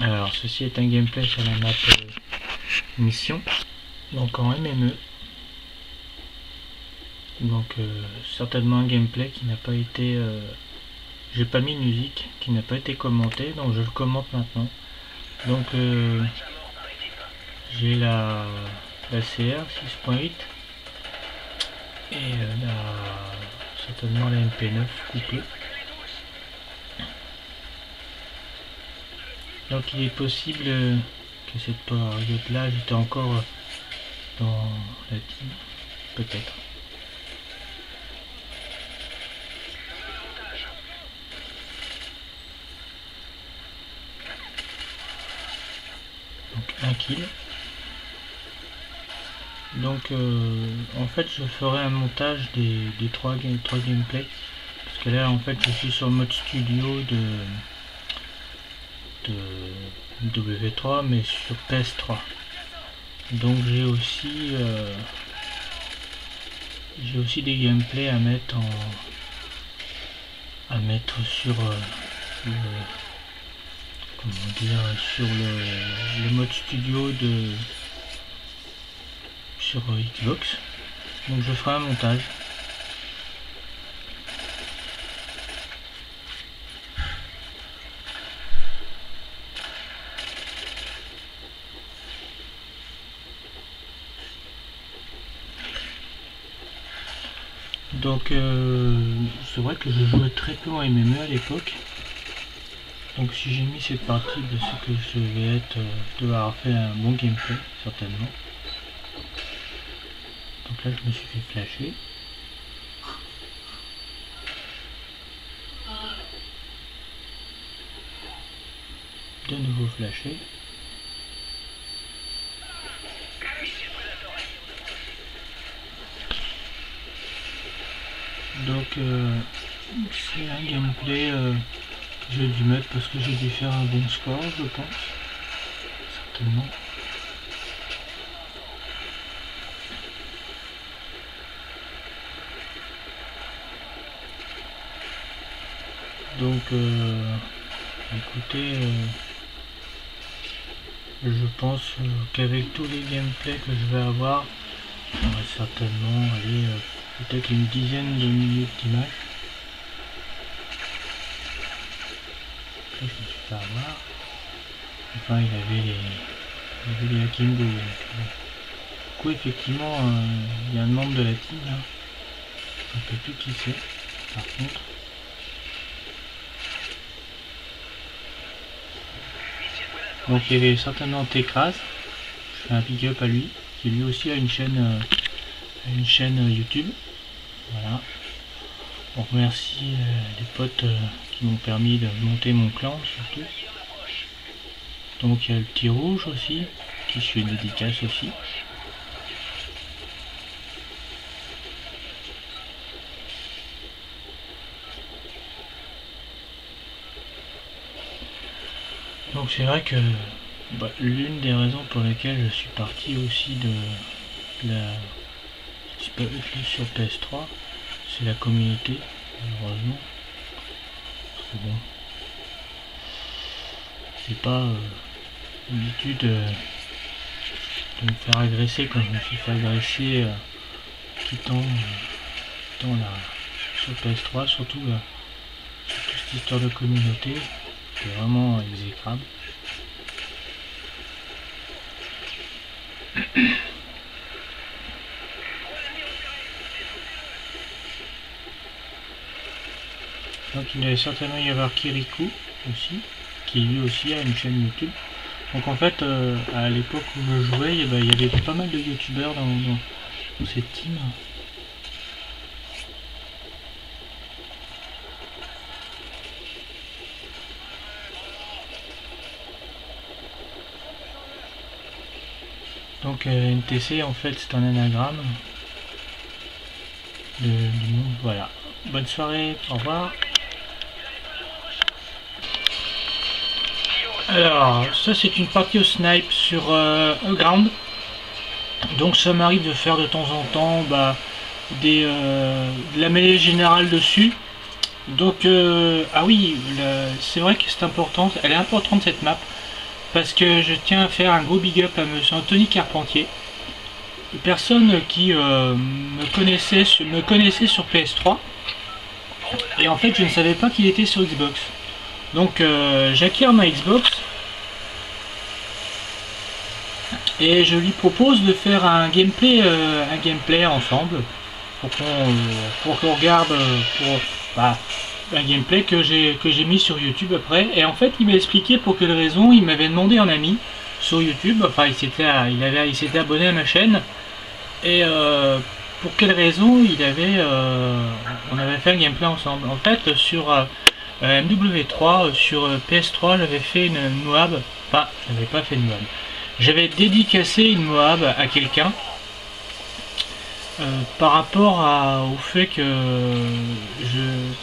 Alors ceci est un gameplay sur la map euh, mission, donc en MME. Donc euh, certainement un gameplay qui n'a pas été... Euh, j'ai pas mis de musique, qui n'a pas été commenté, donc je le commente maintenant. Donc j'ai la, la CR 6.8 et la, certainement la MP9 coupée. Donc il est possible que cette période là j'étais encore dans la team, peut-être. Donc un kill. Donc euh, en fait je ferai un montage des, trois, trois gameplays. Parce que là en fait je suis sur le mode studio de de W3 mais sur PS3 donc j'ai aussi euh, j'ai aussi des gameplays à mettre en à mettre sur euh, le comment dire sur le, le, mode studio de sur Xbox. Donc je ferai un montage Donc euh, c'est vrai que je jouais très peu en MME à l'époque. Donc si j'ai mis cette partie, de ce que je vais être euh, devoir faire un bon gameplay, certainement. Donc là je me suis fait flasher. De nouveau flasher. Donc euh, c'est un gameplay euh, que j'ai dû mettre parce que j'ai dû faire un bon score je pense. Certainement. Donc euh, écoutez je pense qu'avec tous les gameplays que je vais avoir on va certainement aller peut-être une dizaine de minutes d'image. je suis fait avoir. Enfin, il avait les, il avait les Akimbo. Du coup, effectivement, euh, il y a un membre de la team là. Je ne plus qui c'est, par contre. Donc il y avait certainement Tekras, je fais un big up à lui, qui lui aussi a une chaîne, euh, une chaîne YouTube. Voilà. On remercie euh, les potes euh, qui m'ont permis de monter mon clan surtout. Donc il y a le petit rouge aussi, qui suit une dédicace aussi. Donc c'est vrai que bah, l'une des raisons pour lesquelles je suis parti aussi de la sur PS3, c'est la communauté, malheureusement. bon, c'est pas euh, l'habitude euh, de me faire agresser quand je me suis fait agresser euh, quittant, euh, la sur PS3, surtout, surtout cette histoire de communauté, qui est vraiment exécrable. Donc il devait certainement y avoir Kirikou aussi, qui lui aussi a une chaîne YouTube. Donc en fait, euh, à l'époque où je jouais, eh ben, il y avait pas mal de youtubeurs dans, cette team. Donc euh, NTC en fait c'est un anagramme de. Voilà. Bonne soirée, au revoir. Alors, ça c'est une partie au snipe sur euh, ground. Donc ça m'arrive de faire de temps en temps bah, des, euh, de la mêlée générale dessus. Donc, euh, ah oui, c'est vrai que c'est important, elle est importante cette map. parce que je tiens à faire un gros big up à monsieur Anthony Carpentier. Personne qui euh, me, connaissait, me connaissait sur PS3. Et en fait, je ne savais pas qu'il était sur Xbox. Donc, euh, ma Xbox. Et je lui propose de faire un gameplay, euh, un gameplay ensemble. Pour qu'on regarde pour, bah, un gameplay que j'ai mis sur YouTube après. Et en fait, il m'a expliqué pour quelle raison. Il m'avait demandé en ami sur YouTube. Enfin, il s'était il abonné à ma chaîne. Et euh, pour quelle raison il avait euh, on avait fait un gameplay ensemble. En fait, sur euh, MW3, sur PS3, j'avais fait une Moab. Enfin, j'avais pas fait une Moab. J'avais dédicacé une Moab à quelqu'un euh, par rapport au fait que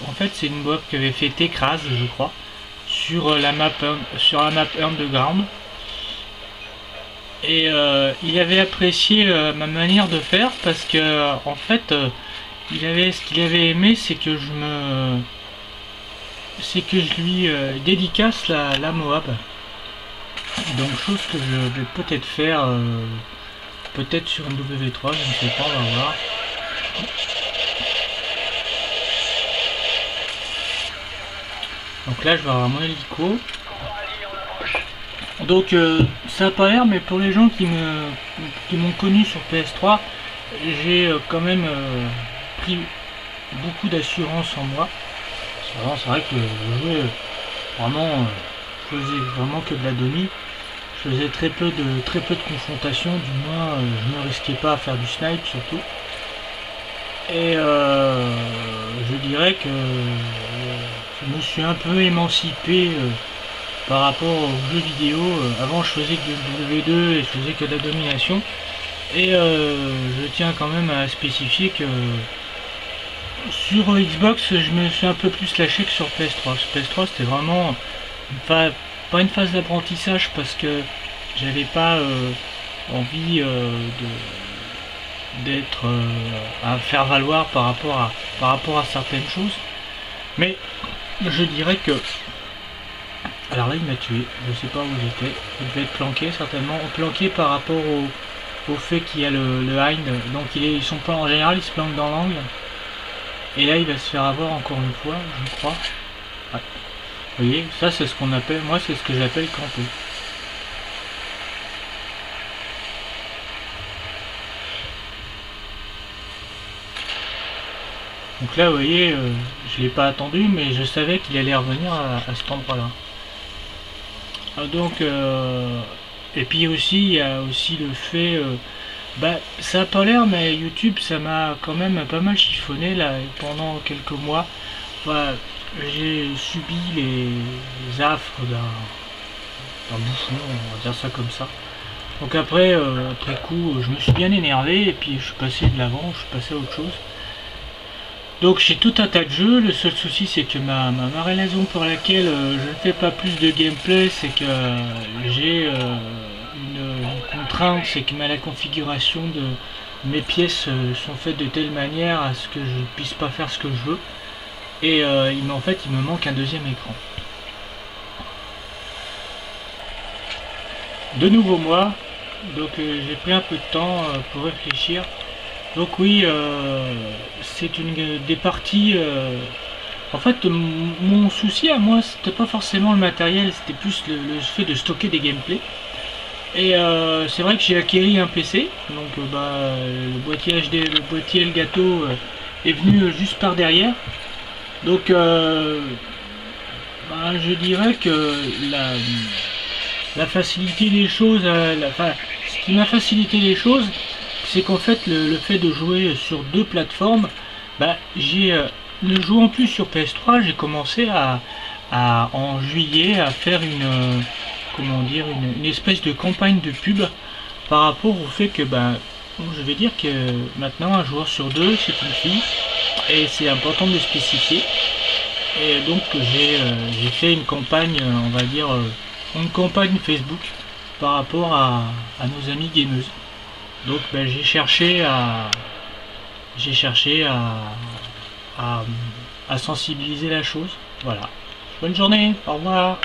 en fait, c'est une boîte qu'avait fait Tekraz, je crois, sur la map, Underground. Et euh, il avait apprécié euh, ma manière de faire parce que, en fait, il avait, ce qu'il avait aimé, c'est que je me, c'est que je lui dédicace la, Moab. Donc, chose que je vais peut-être faire Peut-être sur un W3, je ne sais pas, on va voir. Donc là, je vais avoir mon hélico. Donc euh, ça n'a pas l'air, mais pour les gens qui qui m'ont connu sur PS3, j'ai euh, quand même euh, pris beaucoup d'assurance en moi. C'est vrai que je jouais vraiment, je faisais vraiment que de la demi je faisais très peu de très peu de confrontations, du moins euh, je ne risquais pas à faire du snipe surtout. Et euh, je dirais que euh, je me suis un peu émancipé par rapport aux jeux vidéo. avant je faisais que du W2 et je faisais que de la domination. Et je tiens quand même à spécifier que sur Xbox je me suis un peu plus lâché que sur PS3. Sur PS3 c'était vraiment une pas une phase d'apprentissage parce que j'avais pas euh, envie euh, d'être euh, à faire valoir par rapport à par rapport à certaines choses. Mais je dirais que alors là il m'a tué. Je sais pas où j'étais. Il devait être planqué certainement. Planqué par rapport au, fait qu'il y a le, le hind donc ils sont pas en général ils se planquent dans l'angle et là il va se faire avoir encore une fois je crois vous voyez, ça c'est ce qu'on appelle, moi c'est ce que j'appelle camper. Donc là, vous voyez, euh, je l'ai pas attendu, mais je savais qu'il allait revenir à, cet endroit-là. Ah, donc, euh, et puis aussi, il y a aussi le fait, euh, bah, ça a pas l'air, mais YouTube, ça m'a quand même pas mal chiffonné là pendant quelques mois j'ai subi les, affres d'un bouchon, on va dire ça comme ça. Donc après, euh, après coup, je me suis bien énervé et puis je suis passé de l'avant, je suis passé à autre chose. Donc j'ai tout un tas de jeux, le seul souci c'est que ma, ma, raison pour laquelle euh, je ne fais pas plus de gameplay, c'est que j'ai euh, une, c'est que la configuration de mes pièces sont faites de telle manière à ce que je ne puisse pas faire ce que je veux. Et euh, en fait, il me manque un deuxième écran. De nouveau moi, donc euh, j'ai pris un peu de temps euh, pour réfléchir. Donc oui, c'est une des parties. en fait, mon souci à moi, c'était pas forcément le matériel, c'était plus le, fait de stocker des gameplays. Et c'est vrai que j'ai acquéri un PC, donc bah, le boîtier HD, le boîtier le gâteau est venu juste par derrière. Donc, euh, bah, je dirais que la, facilité des choses, euh, la, ce qui m'a facilité les choses, c'est qu'en fait, le, fait de jouer sur deux plateformes, bah, j'ai euh, le jouant plus sur PS3, j'ai commencé à, en juillet à faire une comment dire une, espèce de campagne de pub par rapport au fait que ben je vais dire que maintenant un joueur sur deux c'est une fille et c'est important de spécifier. Et donc euh, j'ai fait une campagne, euh, on va dire, euh, une campagne Facebook par rapport à, nos amis gameuses. Donc ben, j'ai cherché à j'ai cherché à, à sensibiliser la chose. Voilà. Bonne journée, au revoir.